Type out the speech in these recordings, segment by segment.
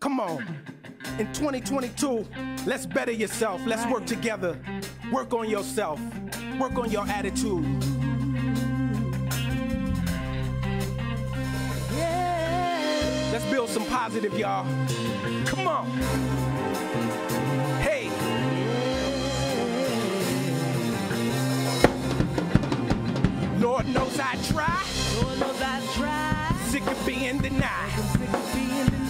Come on. In 2022, let's better yourself. Let's work together. Work on yourself. Work on your attitude. Let's build some positive, y'all. Come on. Hey. Lord knows I try. Lord knows I try. Sick of being denied.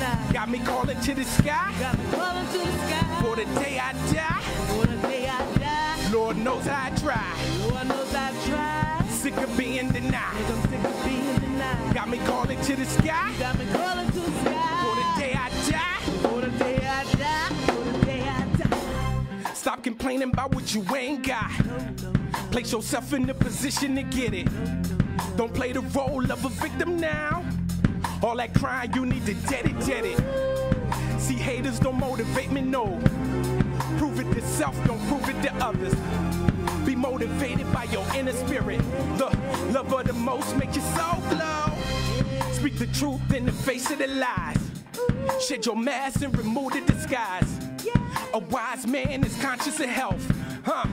Sick of being denied. Got me calling to the sky. Got me calling to the sky. For the day I die. For the day I die. Lord knows I try. Lord knows I try. Sick of being denied. I'm sick of being denied. Got me calling to the sky. Got me calling to the sky. For the day I die. For the day I die. For the day I die. Stop complaining about what you ain't got. Place yourself in the position to get it. Don't play the role of a victim now. All that crying, you need to dead it, dead it. See, haters don't motivate me, no. Prove it to self, don't prove it to others. Be motivated by your inner spirit. The love of the most make your soul glow. Speak the truth in the face of the lies. Shed your mask and remove the disguise. A wise man is conscious of health. Huh?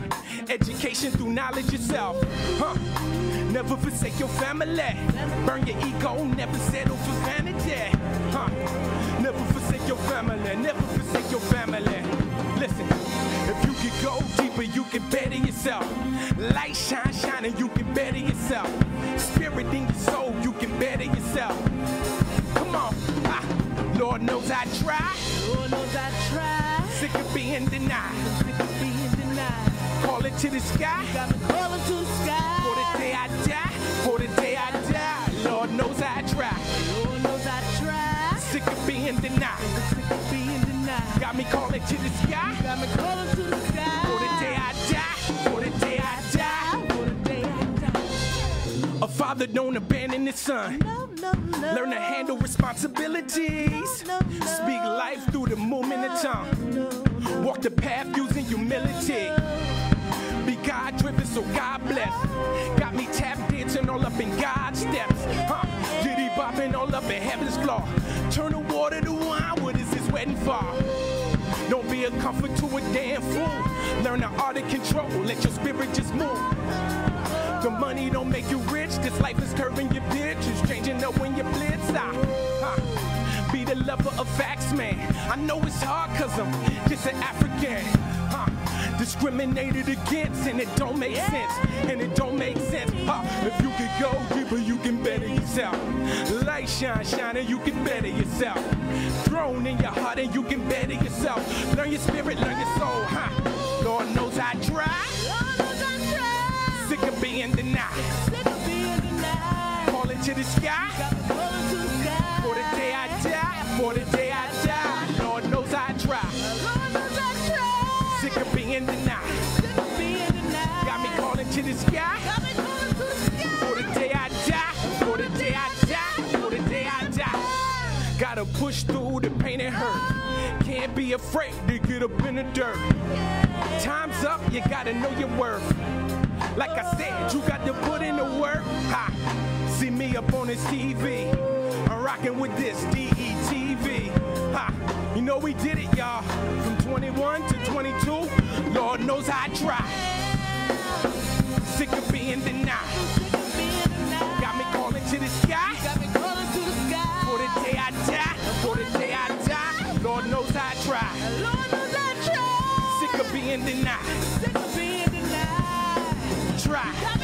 Education through knowledge yourself. Huh? Never forsake your family. Burn your ego, never settle for vanity. Huh? Never forsake your family. Never forsake your family. Listen, if you can go deeper, you can better yourself. Light shine, shine, and you can better yourself. Spirit in your soul, you can better yourself. Come on, ah, Lord knows I try. Lord knows I try. Sick of being denied. Sick of being denied. Call it to the sky. Got me calling to the sky. For the day I die. For the day I die. Lord knows I try. Lord knows I try. Sick of being denied. Sick of being denied. Got me calling to the sky. Got me calling to the sky. For the day I die. For the day I die. For the day I die. A father don't abandon his son. No, no, no. Learn to handle responsibilities. Speak life through the movement of tongue. All up in God's steps. Huh? Diddy bopping all up in heaven's floor. Turn the water to wine, what is this wedding for? Don't be a comfort to a damn fool. Learn the art of control, let your spirit just move. The money don't make you rich, this life is curving your bitch. It's changing up when you blitz. Ah, huh. Be the lover of facts, man. I know it's hard cause I'm just an African. Discriminated against and it don't make sense. And it don't make sense. Huh. If you can go deeper, you can better yourself. Light shine, shine, and you can better yourself. Throne in your heart and you can better yourself. Learn your spirit, learn your soul. Huh. To the sky. Got me calling to the sky. For the day I die. For the day I die. For the day I die. Gotta push through the pain and hurt. Can't be afraid to get up in the dirt. Time's up, you gotta know your worth. Like I said, you got to put in the work. Ha! See me up on this TV. I'm rocking with this DETV. Ha! You know we did it, y'all. From 21 to 22, Lord knows I try. Lord knows I try. Lord knows I try. Sick of being denied. Sick of being denied. Try.